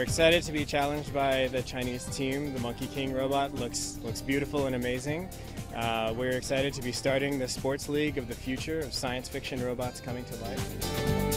We're excited to be challenged by the Chinese team. The Monkey King robot looks looks beautiful and amazing. Uh, we're excited to be starting the sports league of the future of science fiction robots coming to life.